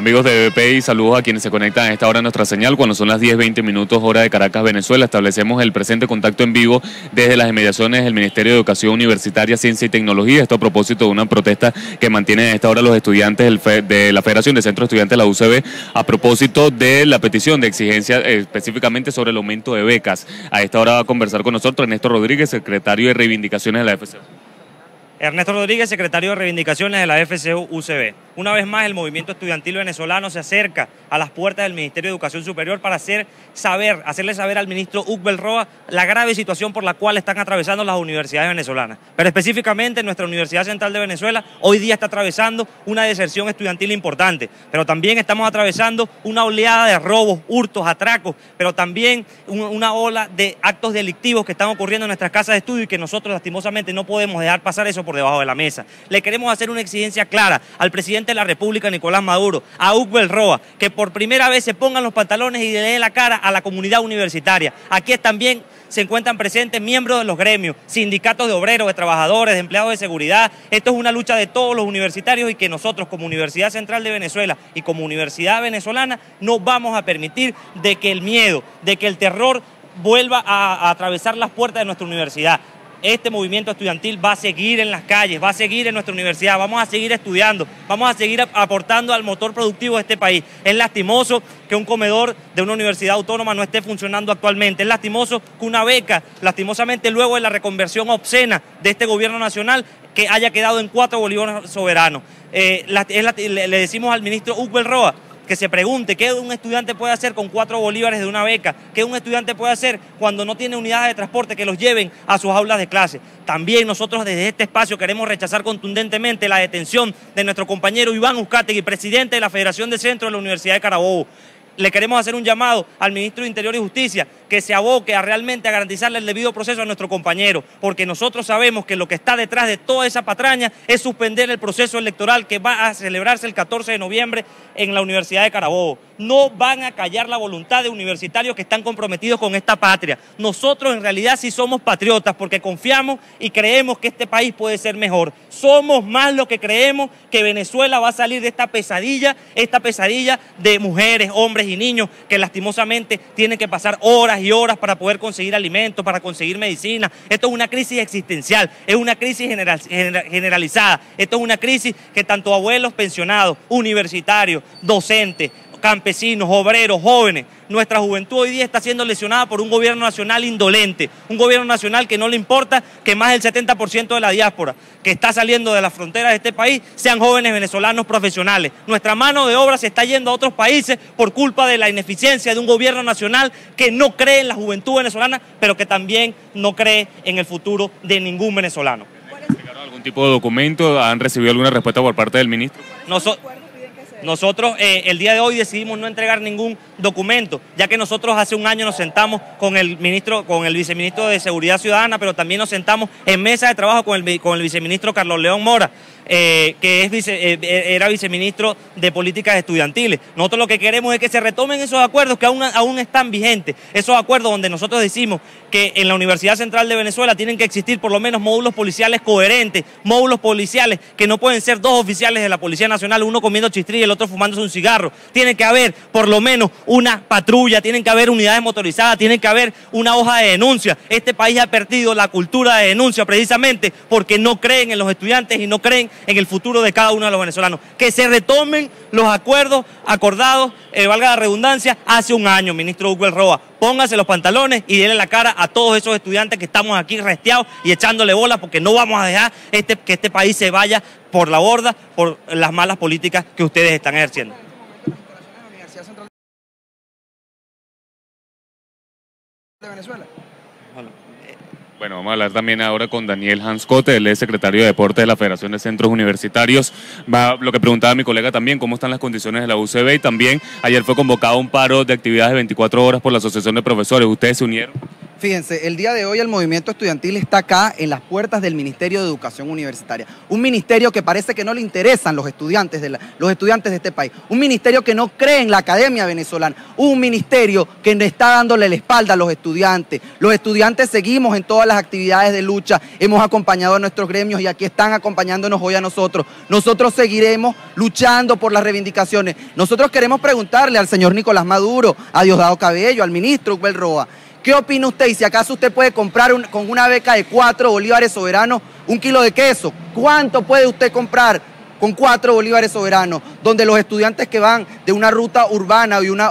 Amigos de BPI, saludos a quienes se conectan a esta hora a nuestra señal. Cuando son las 10.20 minutos hora de Caracas, Venezuela, establecemos el presente contacto en vivo desde las inmediaciones del Ministerio de Educación Universitaria, Ciencia y Tecnología. Esto a propósito de una protesta que mantienen a esta hora los estudiantes de la Federación de Centros Estudiantes de la UCB a propósito de la petición de exigencia eh, específicamente sobre el aumento de becas. A esta hora va a conversar con nosotros Ernesto Rodríguez, secretario de Reivindicaciones de la FCU. Ernesto Rodríguez, secretario de Reivindicaciones de la FCU UCB. Una vez más, el movimiento estudiantil venezolano se acerca a las puertas del Ministerio de Educación Superior para hacer saber, hacerle saber al ministro Ugbel Roa la grave situación por la cual están atravesando las universidades venezolanas. Pero específicamente nuestra Universidad Central de Venezuela hoy día está atravesando una deserción estudiantil importante, pero también estamos atravesando una oleada de robos, hurtos, atracos, pero también una ola de actos delictivos que están ocurriendo en nuestras casas de estudio y que nosotros lastimosamente no podemos dejar pasar eso por debajo de la mesa. Le queremos hacer una exigencia clara al presidente de la República, Nicolás Maduro, a Hugo Roa, que por primera vez se pongan los pantalones y le den la cara a la comunidad universitaria. Aquí también se encuentran presentes miembros de los gremios, sindicatos de obreros, de trabajadores, de empleados de seguridad. Esto es una lucha de todos los universitarios y que nosotros como Universidad Central de Venezuela y como Universidad Venezolana no vamos a permitir de que el miedo, de que el terror vuelva a, a atravesar las puertas de nuestra universidad este movimiento estudiantil va a seguir en las calles, va a seguir en nuestra universidad, vamos a seguir estudiando, vamos a seguir aportando al motor productivo de este país. Es lastimoso que un comedor de una universidad autónoma no esté funcionando actualmente, es lastimoso que una beca, lastimosamente luego de la reconversión obscena de este gobierno nacional, que haya quedado en cuatro bolívares soberanos. Eh, le, decimos al ministro Hugo Roa que se pregunte qué un estudiante puede hacer con cuatro bolívares de una beca, qué un estudiante puede hacer cuando no tiene unidades de transporte que los lleven a sus aulas de clase. También nosotros desde este espacio queremos rechazar contundentemente la detención de nuestro compañero Iván Uzcategui, presidente de la Federación de Centro de la Universidad de Carabobo le queremos hacer un llamado al ministro de Interior y Justicia que se aboque a realmente a garantizarle el debido proceso a nuestro compañero, porque nosotros sabemos que lo que está detrás de toda esa patraña es suspender el proceso electoral que va a celebrarse el 14 de noviembre en la Universidad de Carabobo. No van a callar la voluntad de universitarios que están comprometidos con esta patria. Nosotros en realidad sí somos patriotas porque confiamos y creemos que este país puede ser mejor. Somos más lo que creemos que Venezuela va a salir de esta pesadilla, esta pesadilla de mujeres, hombres y niños que lastimosamente tienen que pasar horas y horas para poder conseguir alimentos, para conseguir medicina. Esto es una crisis existencial, es una crisis generalizada. Esto es una crisis que tanto abuelos pensionados, universitarios, docentes, campesinos, obreros, jóvenes. Nuestra juventud hoy día está siendo lesionada por un gobierno nacional indolente, un gobierno nacional que no le importa que más del 70% de la diáspora que está saliendo de las fronteras de este país sean jóvenes venezolanos profesionales. Nuestra mano de obra se está yendo a otros países por culpa de la ineficiencia de un gobierno nacional que no cree en la juventud venezolana, pero que también no cree en el futuro de ningún venezolano. ¿Algún tipo de documento? ¿Han recibido alguna respuesta por parte del ministro? Nosotros eh, el día de hoy decidimos no entregar ningún documento, ya que nosotros hace un año nos sentamos con el ministro, con el viceministro de Seguridad Ciudadana, pero también nos sentamos en mesa de trabajo con el, con el viceministro Carlos León Mora eh, que es eh, eh, era viceministro de Políticas Estudiantiles. Nosotros lo que queremos es que se retomen esos acuerdos que aún, aún están vigentes, esos acuerdos donde nosotros decimos que en la Universidad Central de Venezuela tienen que existir por lo menos módulos policiales coherentes, módulos policiales que no pueden ser dos oficiales de la Policía Nacional, uno comiendo chistrillo y el otro fumándose un cigarro. Tiene que haber por lo menos una patrulla, tienen que haber unidades motorizadas, tiene que haber una hoja de denuncia. Este país ha perdido la cultura de denuncia precisamente porque no creen en los estudiantes y no creen en el futuro de cada uno de los venezolanos. Que se retomen los acuerdos acordados, eh, valga la redundancia, hace un año, ministro Hugo Roa. Póngase los pantalones y denle la cara a todos esos estudiantes que estamos aquí resteados y echándole bola porque no vamos a dejar este, que este país se vaya por la borda por las malas políticas que ustedes están ejerciendo. Bueno, vamos a hablar también ahora con Daniel Hanscote, él es secretario de Deportes de la Federación de Centros Universitarios. Lo que preguntaba mi colega también, cómo están las condiciones de la UCB y también ayer fue convocado un paro de actividades de 24 horas por la Asociación de Profesores. ¿Ustedes se unieron? Fíjense, el día de hoy el movimiento estudiantil está acá en las puertas del Ministerio de Educación Universitaria. Un ministerio que parece que no le interesan los estudiantes, de los estudiantes de este país. Un ministerio que no cree en la academia venezolana. Un ministerio que está dándole la espalda a los estudiantes. Los estudiantes seguimos en todas las actividades de lucha. Hemos acompañado a nuestros gremios y aquí están acompañándonos hoy a nosotros. Nosotros seguiremos luchando por las reivindicaciones. Nosotros queremos preguntarle al señor Nicolás Maduro, a Diosdado Cabello, al ministro Ubel Roa, ¿Qué opina usted? Y si acaso usted puede comprar con una beca de cuatro bolívares soberanos un kilo de queso, ¿cuánto puede usted comprar con cuatro bolívares soberanos? Donde los estudiantes que van de una ruta urbana y una,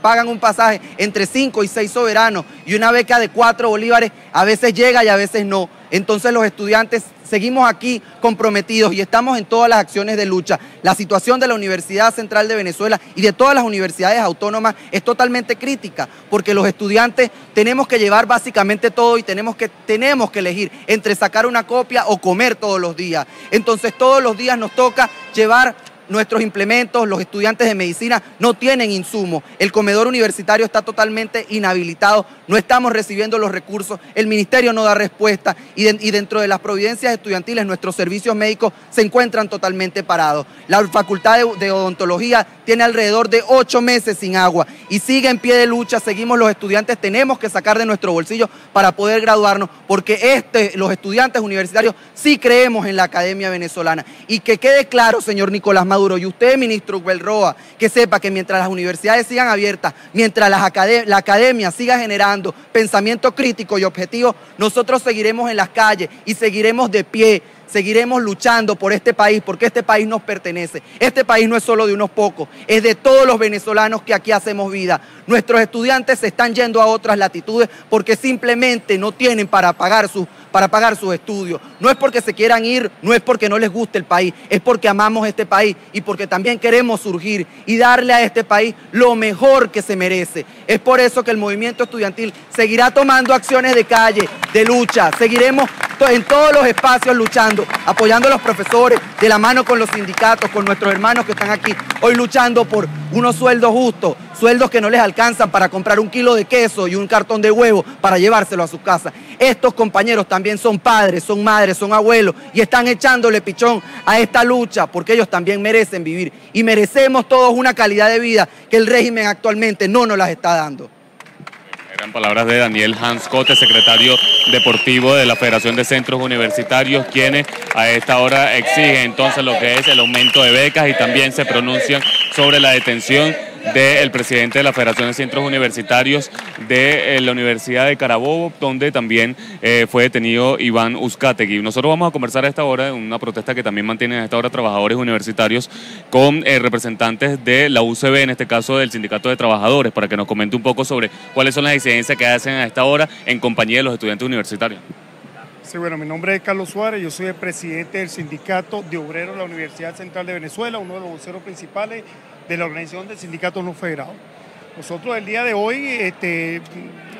pagan un pasaje entre cinco y seis soberanos y una beca de cuatro bolívares a veces llega y a veces no. Entonces los estudiantes seguimos aquí comprometidos y estamos en todas las acciones de lucha. La situación de la Universidad Central de Venezuela y de todas las universidades autónomas es totalmente crítica, porque los estudiantes tenemos que llevar básicamente todo y tenemos que, tenemos que elegir entre sacar una copia o comer todos los días. Entonces todos los días nos toca llevar nuestros implementos, los estudiantes de medicina no tienen insumos, el comedor universitario está totalmente inhabilitado, no estamos recibiendo los recursos, el ministerio no da respuesta. Y, dentro de las providencias estudiantiles nuestros servicios médicos se encuentran totalmente parados. La facultad de, odontología tiene alrededor de ocho meses sin agua y sigue en pie de lucha, seguimos los estudiantes, tenemos que sacar de nuestro bolsillo para poder graduarnos, porque este, los estudiantes universitarios sí creemos en la academia venezolana. Y que quede claro, señor Nicolás Maduro, y usted, ministro Belroa, que sepa que mientras las universidades sigan abiertas, mientras la academia siga generando pensamiento crítico y objetivo, nosotros seguiremos en las calles y seguiremos de pie seguiremos luchando por este país, porque este país nos pertenece. Este país no es solo de unos pocos, es de todos los venezolanos que aquí hacemos vida. Nuestros estudiantes se están yendo a otras latitudes porque simplemente no tienen para pagar sus para pagar sus estudios. No es porque se quieran ir, no es porque no les guste el país, es porque amamos este país y porque también queremos surgir y darle a este país lo mejor que se merece. Es por eso que el movimiento estudiantil seguirá tomando acciones de calle, de lucha, seguiremos en todos los espacios luchando, apoyando a los profesores, de la mano con los sindicatos, con nuestros hermanos que están aquí, hoy luchando por unos sueldos justos, sueldos que no les alcanzan para comprar un kilo de queso y un cartón de huevo para llevárselo a sus casas. Estos compañeros también son padres, son madres, son abuelos y están echándole pichón a esta lucha porque ellos también merecen vivir y merecemos todos una calidad de vida que el régimen actualmente no nos las está dando. Eran palabras de Daniel Hans Cote, secretario deportivo de la Federación de Centros Universitarios, quienes a esta hora exigen entonces lo que es el aumento de becas y también se pronuncian sobre la detención del presidente de la Federación de Centros Universitarios de eh, la Universidad de Carabobo, donde también eh, fue detenido Iván Uzcategui. Nosotros vamos a conversar a esta hora en una protesta que también mantienen a esta hora trabajadores universitarios con eh, representantes de la UCB, en este caso del Sindicato de Trabajadores, para que nos comente un poco sobre cuáles son las exigencias que hacen a esta hora en compañía de los estudiantes universitarios. Sí, bueno, mi nombre es Carlos Suárez, yo soy el presidente del Sindicato de Obreros de la Universidad Central de Venezuela, uno de los voceros principales de la organización del Sindicato No Federado. Nosotros el día de hoy este,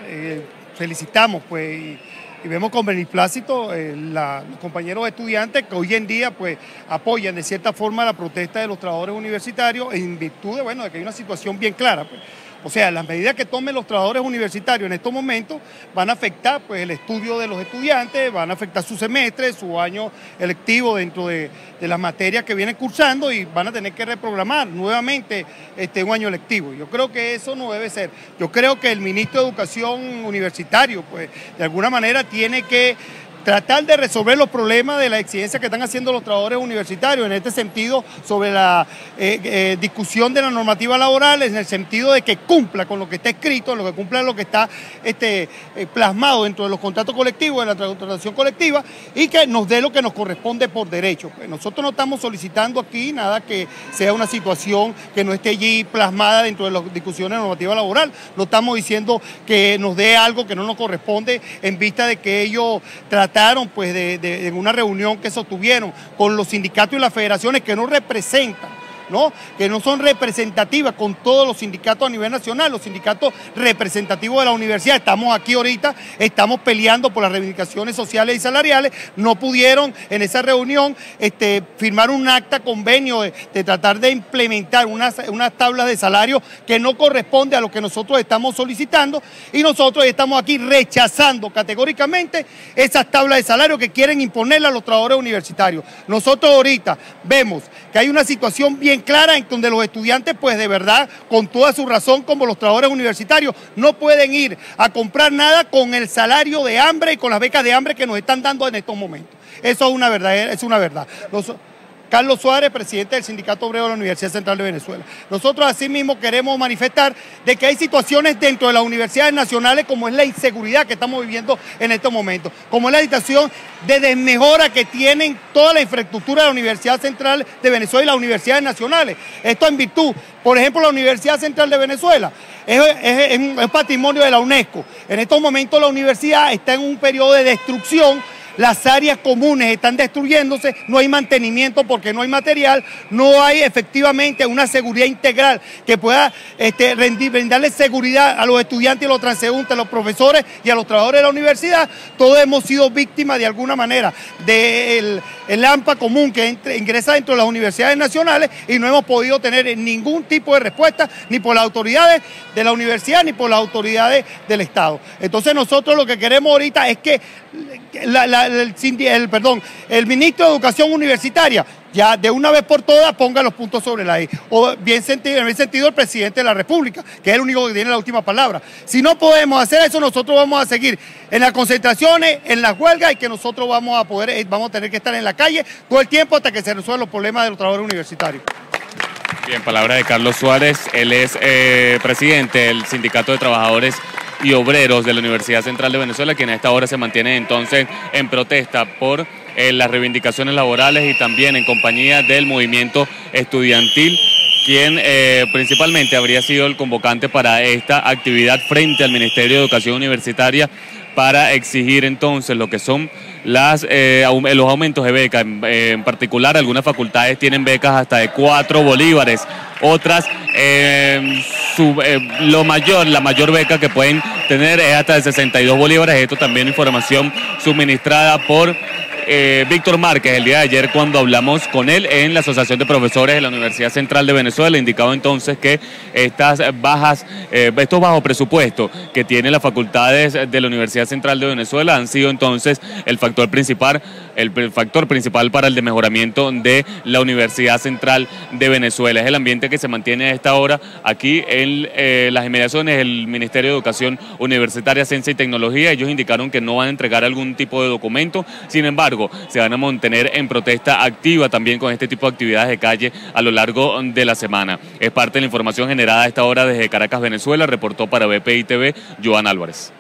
eh, felicitamos pues, y, vemos con beneplácito eh, los compañeros estudiantes que hoy en día pues, apoyan de cierta forma la protesta de los trabajadores universitarios en virtud de, bueno, de que hay una situación bien clara. Pues. O sea, las medidas que tomen los trabajadores universitarios en estos momentos van a afectar pues, el estudio de los estudiantes, van a afectar su semestre, su año electivo dentro de, las materias que vienen cursando y van a tener que reprogramar nuevamente este, un año lectivo. Yo creo que eso no debe ser. Yo creo que el ministro de Educación Universitario, pues, de alguna manera tiene que tratar de resolver los problemas de la exigencia que están haciendo los trabajadores universitarios, en este sentido, sobre la eh, eh, discusión de la normativa laboral, en el sentido de que cumpla con lo que está escrito, lo que cumpla lo que está este, eh, plasmado dentro de los contratos colectivos, de la contratación colectiva, y que nos dé lo que nos corresponde por derecho. Pues nosotros no estamos solicitando aquí nada que sea una situación que no esté allí plasmada dentro de las discusiones de normativa laboral, no estamos diciendo que nos dé algo que no nos corresponde en vista de que ellos tratan pues de, una reunión que sostuvieron con los sindicatos y las federaciones que no representan ¿no? que no son representativas con todos los sindicatos a nivel nacional, los sindicatos representativos de la universidad. Estamos aquí ahorita, estamos peleando por las reivindicaciones sociales y salariales, no pudieron en esa reunión este, firmar un acta convenio de, tratar de implementar unas, unas tablas de salario que no corresponde a lo que nosotros estamos solicitando y nosotros estamos aquí rechazando categóricamente esas tablas de salario que quieren imponerle a los trabajadores universitarios. Nosotros ahorita vemos que hay una situación bien clara en donde los estudiantes, pues de verdad, con toda su razón, como los trabajadores universitarios, no pueden ir a comprar nada con el salario de hambre y con las becas de hambre que nos están dando en estos momentos. Eso es una verdad, es una verdad. Carlos Suárez, presidente del Sindicato Obrero de la Universidad Central de Venezuela. Nosotros asimismo queremos manifestar de que hay situaciones dentro de las universidades nacionales como es la inseguridad que estamos viviendo en estos momentos, como es la situación de desmejora que tienen toda la infraestructura de la Universidad Central de Venezuela y las universidades nacionales. Esto en virtud, por ejemplo, la Universidad Central de Venezuela es, es patrimonio de la UNESCO. En estos momentos la universidad está en un periodo de destrucción las áreas comunes están destruyéndose, no hay mantenimiento porque no hay material, no hay efectivamente una seguridad integral que pueda este, brindarle seguridad a los estudiantes a los transeúntes, a los profesores y a los trabajadores de la universidad. Todos hemos sido víctimas de alguna manera del el AMPA común que ingresa dentro de las universidades nacionales y no hemos podido tener ningún tipo de respuesta ni por las autoridades de la universidad ni por las autoridades del Estado. Entonces nosotros lo que queremos ahorita es que el, ministro de Educación Universitaria ya de una vez por todas ponga los puntos sobre la I. O bien sentido, en el sentido el presidente de la República, que es el único que tiene la última palabra. Si no podemos hacer eso, nosotros vamos a seguir en las concentraciones, en las huelgas y que nosotros vamos a poder, eh, vamos a tener que estar en la calle todo el tiempo hasta que se resuelvan los problemas de los trabajadores universitarios. Bien, palabra de Carlos Suárez, él es eh, presidente del Sindicato de Trabajadores y Obreros de la Universidad Central de Venezuela, quien a esta hora se mantiene entonces en protesta por eh, las reivindicaciones laborales y también en compañía del movimiento estudiantil quien eh, principalmente habría sido el convocante para esta actividad frente al Ministerio de Educación Universitaria para exigir entonces lo que son eh, los aumentos de becas. En, particular, algunas facultades tienen becas hasta de 4 bolívares, otras, eh, lo mayor, la mayor beca que pueden tener es hasta de 62 bolívares. Esto también información suministrada por eh, Víctor Márquez el día de ayer cuando hablamos con él en la Asociación de Profesores de la Universidad Central de Venezuela, indicaba entonces que estas bajas, eh, estos bajos presupuestos que tienen las facultades de la Universidad Central de Venezuela han sido entonces el factor principal, el factor principal para el de mejoramiento de la Universidad Central de Venezuela. Es el ambiente que se mantiene a esta hora aquí en eh, las inmediaciones del Ministerio de Educación Universitaria, Ciencia y Tecnología. Ellos indicaron que no van a entregar algún tipo de documento, sin embargo, se van a mantener en protesta activa también con este tipo de actividades de calle a lo largo de la semana. Es parte de la información generada a esta hora desde Caracas, Venezuela. Reportó para BPI TV Joan Álvarez.